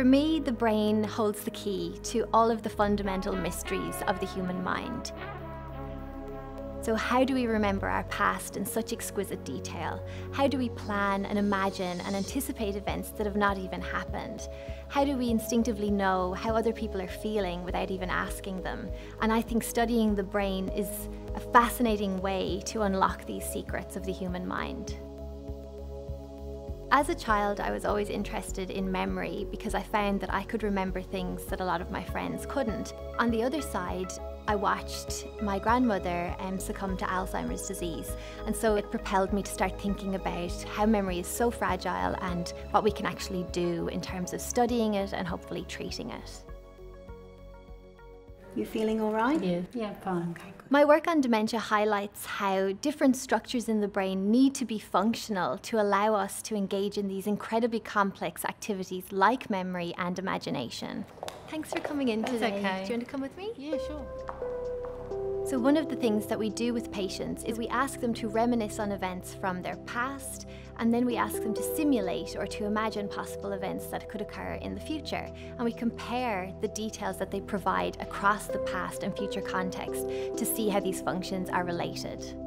For me, the brain holds the key to all of the fundamental mysteries of the human mind. So, how do we remember our past in such exquisite detail? How do we plan and imagine and anticipate events that have not even happened? How do we instinctively know how other people are feeling without even asking them? And I think studying the brain is a fascinating way to unlock these secrets of the human mind. As a child, I was always interested in memory because I found that I could remember things that a lot of my friends couldn't. On the other side, I watched my grandmother um, succumb to Alzheimer's disease, and so it propelled me to start thinking about how memory is so fragile and what we can actually do in terms of studying it and hopefully treating it. You feeling all right? Yeah, yeah, fine. Okay, good. My work on dementia highlights how different structures in the brain need to be functional to allow us to engage in these incredibly complex activities like memory and imagination. Thanks for coming in That's today. okay. Do you want to come with me? Yeah, sure. So, one of the things that we do with patients is we ask them to reminisce on events from their past, and then we ask them to simulate or to imagine possible events that could occur in the future. And we compare the details that they provide across the past and future context to see how these functions are related.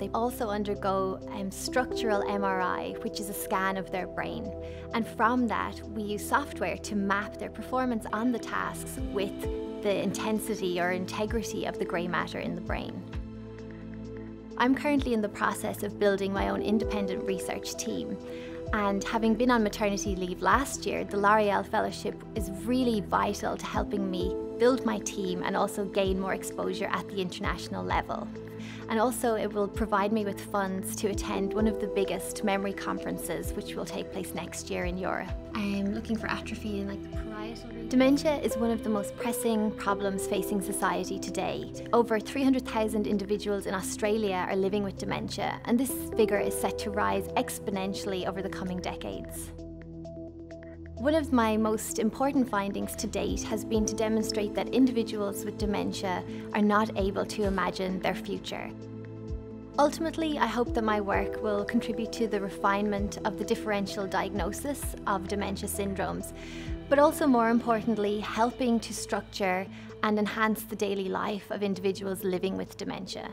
They also undergo um, structural MRI, which is a scan of their brain. And from that, we use software to map their performance on the tasks with the intensity or integrity of the grey matter in the brain. I'm currently in the process of building my own independent research team. And having been on maternity leave last year, the L'Oreal Fellowship is really vital to helping me build my team and also gain more exposure at the international level. And also, it will provide me with funds to attend one of the biggest memory conferences, which will take place next year in Europe. I'm looking for atrophy in like the parietal region. Dementia is one of the most pressing problems facing society today. Over 300,000 individuals in Australia are living with dementia, and this figure is set to rise exponentially over the coming decades. One of my most important findings to date has been to demonstrate that individuals with dementia are not able to imagine their future. Ultimately, I hope that my work will contribute to the refinement of the differential diagnosis of dementia syndromes, but also more importantly, helping to structure and enhance the daily life of individuals living with dementia.